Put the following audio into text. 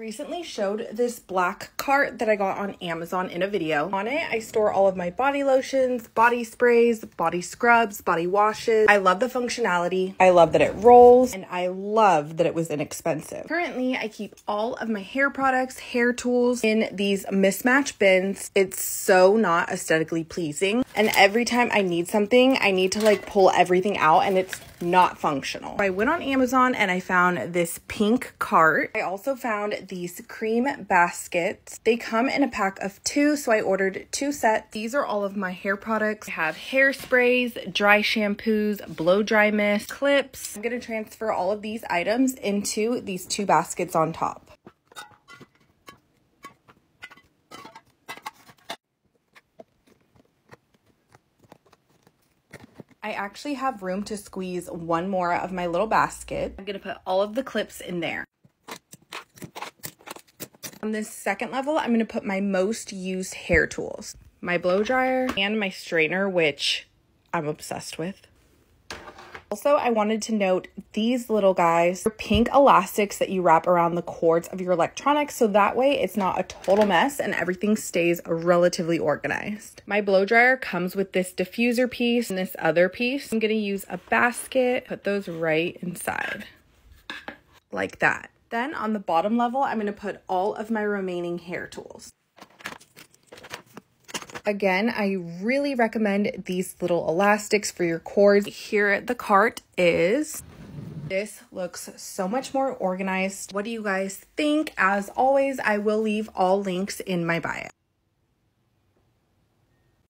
recently showed this black cart that I got on Amazon in a video. On it, I store all of my body lotions, body sprays, body scrubs, body washes. I love the functionality. I love that it rolls and I love that it was inexpensive. Currently, I keep all of my hair products, hair tools in these mismatch bins. It's so not aesthetically pleasing. And every time I need something, I need to like pull everything out and it's not functional. I went on Amazon and I found this pink cart. I also found these cream baskets. They come in a pack of two, so I ordered two sets. These are all of my hair products. I have hairsprays, dry shampoos, blow dry mist, clips. I'm gonna transfer all of these items into these two baskets on top. I actually have room to squeeze one more of my little basket. I'm gonna put all of the clips in there. On this second level, I'm gonna put my most used hair tools. My blow dryer and my straightener, which I'm obsessed with. Also, I wanted to note these little guys are pink elastics that you wrap around the cords of your electronics so that way it's not a total mess and everything stays relatively organized. My blow dryer comes with this diffuser piece and this other piece. I'm to use a basket, put those right inside like that. Then on the bottom level, I'm going to put all of my remaining hair tools. Again, I really recommend these little elastics for your cords. Here the cart is. This looks so much more organized. What do you guys think? As always, I will leave all links in my bio.